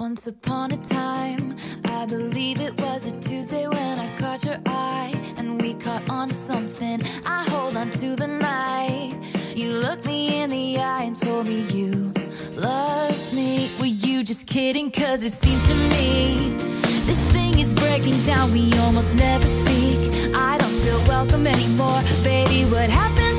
Once upon a time, I believe it was a Tuesday when I caught your eye and we caught on to something. I hold on to the night. You looked me in the eye and told me you loved me. Were you just kidding? Cause it seems to me this thing is breaking down. We almost never speak. I don't feel welcome anymore. Baby, what happened?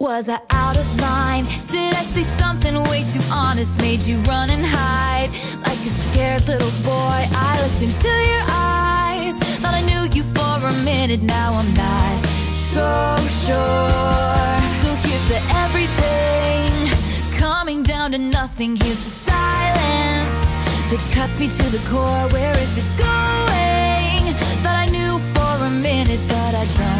Was I out of line? Did I say something way too honest? Made you run and hide like a scared little boy. I looked into your eyes, thought I knew you for a minute. Now I'm not so sure. So here's to everything coming down to nothing. Here's to silence that cuts me to the core. Where is this going? Thought I knew for a minute, but I don't.